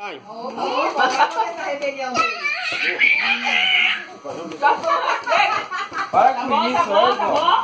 Ai. Opa, oh, essa rebelião aí. Para com Tá bom, isso, tá bom, né, tá irmão? bom?